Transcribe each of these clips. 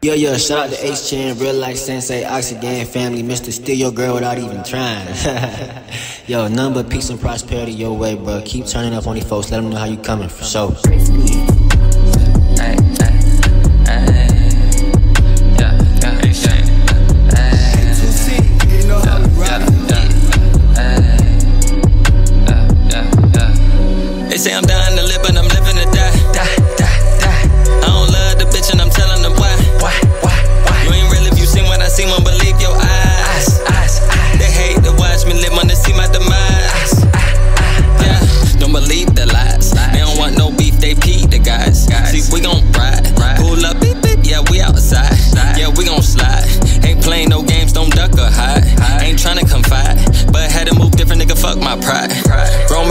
Yo, yo, shout out to Ace Chan, Real Life Sensei, Oxygen family, Mr. Steal Your Girl without even trying. yo, number peace and prosperity your way, bro. Keep turning up on these folks, let them know how you coming for sure. They pride.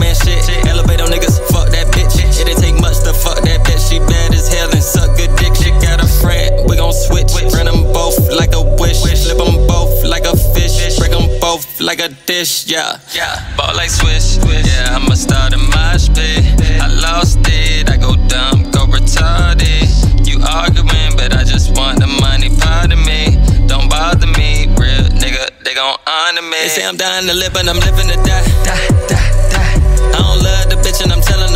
Man shit, elevate on niggas, fuck that bitch. It didn't take much to fuck that bitch. She bad as hell and suck good dick. She got a friend, we gon' switch. Run them both like a wish. Flip them both like a fish. Break them both like a dish, yeah. Yeah, ball like swish. Yeah, I'ma start a mosh pit. I lost it, I go honor me. They say I'm dying to live, but I'm living to die. Die, die, die. I don't love the bitch and I'm telling